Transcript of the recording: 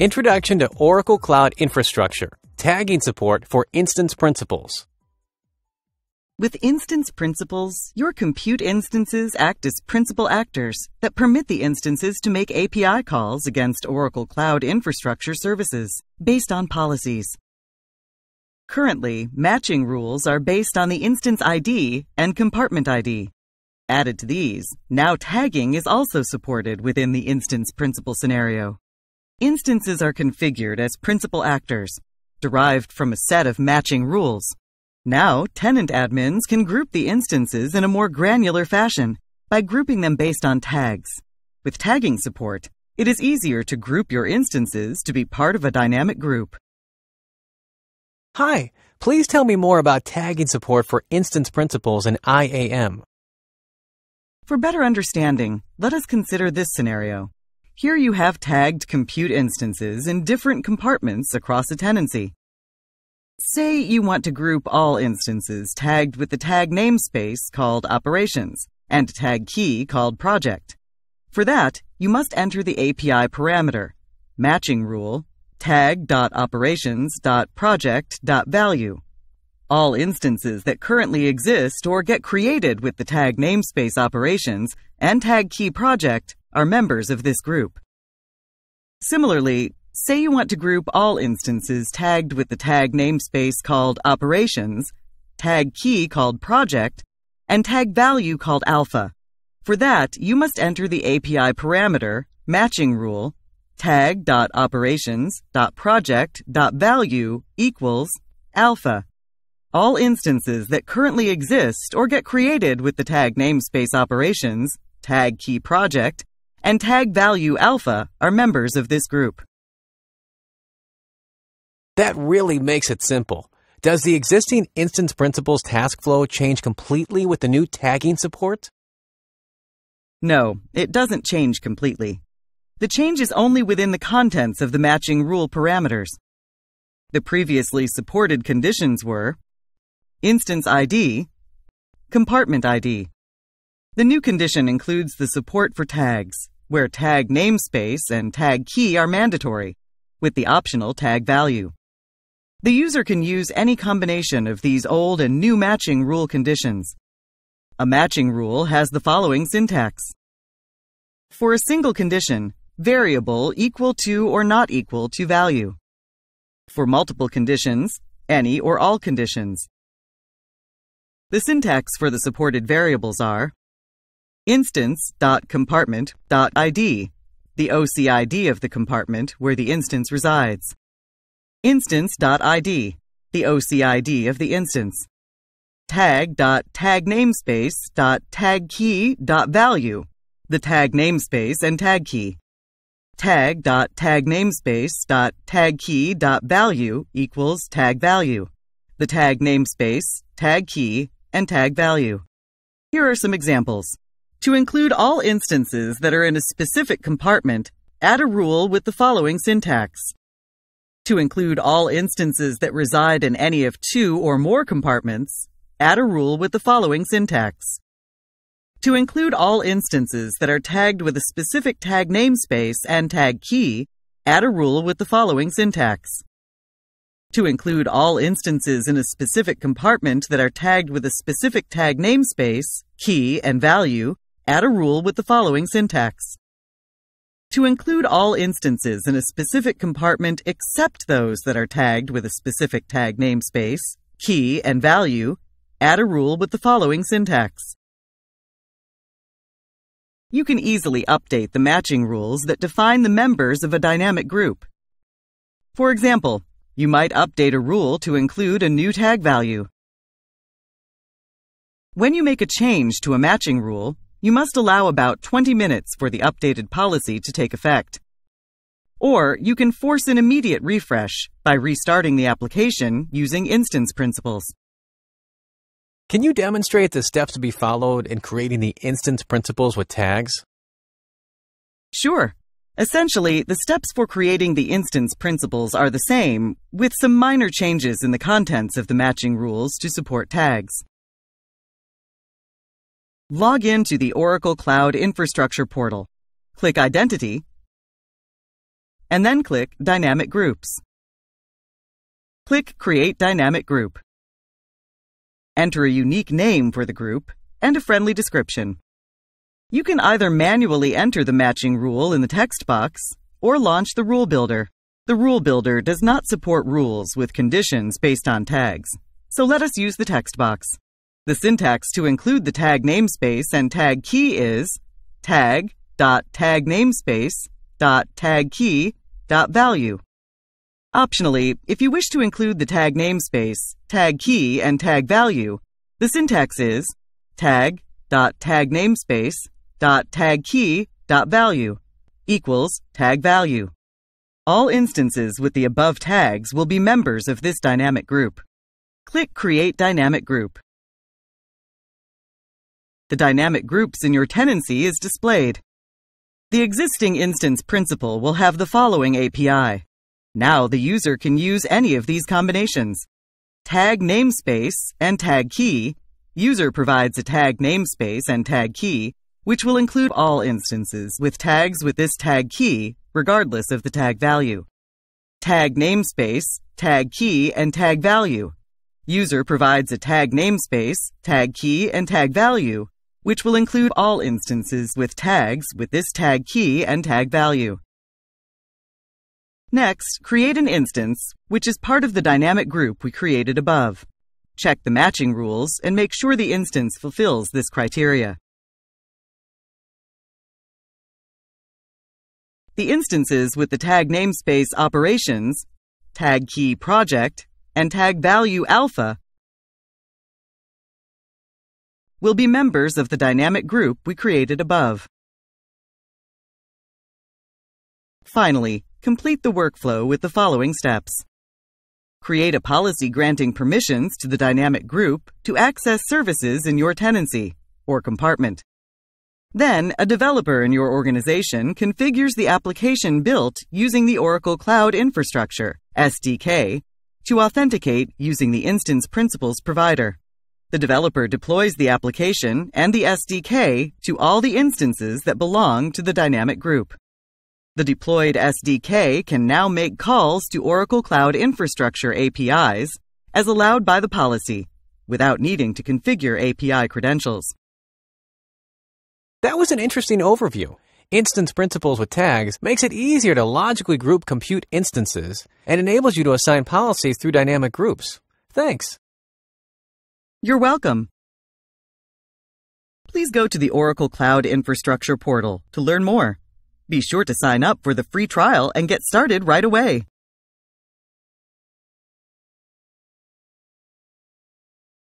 Introduction to Oracle Cloud Infrastructure, tagging support for instance principals. With instance principals, your compute instances act as principal actors that permit the instances to make API calls against Oracle Cloud Infrastructure services based on policies. Currently, matching rules are based on the instance ID and compartment ID. Added to these, now tagging is also supported within the instance principal scenario. Instances are configured as principal actors, derived from a set of matching rules. Now, tenant admins can group the instances in a more granular fashion by grouping them based on tags. With tagging support, it is easier to group your instances to be part of a dynamic group. Hi, please tell me more about tagging support for instance principals in IAM. For better understanding, let us consider this scenario. Here you have tagged compute instances in different compartments across a tenancy. Say you want to group all instances tagged with the tag namespace called operations and a tag key called project. For that, you must enter the API parameter, matching rule, tag.operations.project.value. All instances that currently exist or get created with the tag namespace operations and tag key project are members of this group. Similarly, say you want to group all instances tagged with the tag namespace called operations, tag key called project, and tag value called alpha. For that, you must enter the API parameter, matching rule, tag.operations.project.value equals alpha. All instances that currently exist or get created with the tag namespace operations, tag key project, and tag value alpha are members of this group. That really makes it simple. Does the existing instance principals task flow change completely with the new tagging support? No, it doesn't change completely. The change is only within the contents of the matching rule parameters. The previously supported conditions were instance ID, compartment ID. The new condition includes the support for tags, where tag namespace and tag key are mandatory, with the optional tag value. The user can use any combination of these old and new matching rule conditions. A matching rule has the following syntax. For a single condition, variable equal to or not equal to value. For multiple conditions, any or all conditions. The syntax for the supported variables are instance.compartment.id, the OCID of the compartment where the instance resides. Instance.id, the OCID of the instance. Tag.tagnamespace.tagkey.value, the tag namespace and tag key. Tag.tagnamespace.tagkey.value equals tag value, the tag namespace, tag key, and tag value. Here are some examples. To include all instances that are in a specific compartment, add a rule with the following syntax. To include all instances that reside in any of two or more compartments, add a rule with the following syntax. To include all instances that are tagged with a specific tag namespace and tag key, add a rule with the following syntax. To include all instances in a specific compartment that are tagged with a specific tag namespace, key, and value, add a rule with the following syntax. To include all instances in a specific compartment except those that are tagged with a specific tag namespace, key, and value, add a rule with the following syntax. You can easily update the matching rules that define the members of a dynamic group. For example, you might update a rule to include a new tag value. When you make a change to a matching rule, you must allow about 20 minutes for the updated policy to take effect. Or you can force an immediate refresh by restarting the application using instance principals. Can you demonstrate the steps to be followed in creating the instance principals with tags? Sure. Essentially, the steps for creating the instance principals are the same, with some minor changes in the contents of the matching rules to support tags. Log in to the Oracle Cloud Infrastructure portal. Click Identity. and then click Dynamic Groups. Click Create Dynamic Group. Enter a unique name for the group and a friendly description. You can either manually enter the matching rule in the text box or launch the Rule Builder. The Rule Builder does not support rules with conditions based on tags, so let us use the text box. The syntax to include the tag namespace and tag key is tag.tagnamespace.tagkey.value. Optionally, if you wish to include the tag namespace, tag key, and tag value, the syntax is tag.tagnamespace.tagkey.value equals tag value. All instances with the above tags will be members of this dynamic group. Click Create Dynamic Group. The dynamic groups in your tenancy is displayed. The existing instance principal will have the following API. Now the user can use any of these combinations. Tag namespace and tag key. User provides a tag namespace and tag key, which will include all instances with tags with this tag key, regardless of the tag value. Tag namespace, tag key, and tag value. User provides a tag namespace, tag key, and tag value, which will include all instances with tags with this tag key and tag value. Next, create an instance, which is part of the dynamic group we created above. Check the matching rules and make sure the instance fulfills this criteria. The instances with the tag namespace operations, tag key project, and tag value alpha will be members of the dynamic group we created above. Finally, complete the workflow with the following steps. Create a policy granting permissions to the dynamic group to access services in your tenancy or compartment. Then, a developer in your organization configures the application built using the Oracle Cloud Infrastructure, SDK, to authenticate using the instance principals provider. The developer deploys the application and the SDK to all the instances that belong to the dynamic group. The deployed SDK can now make calls to Oracle Cloud Infrastructure APIs as allowed by the policy without needing to configure API credentials. That was an interesting overview. Instance principals with tags makes it easier to logically group compute instances and enables you to assign policies through dynamic groups. Thanks. You're welcome. Please go to the Oracle Cloud Infrastructure portal to learn more. Be sure to sign up for the free trial and get started right away.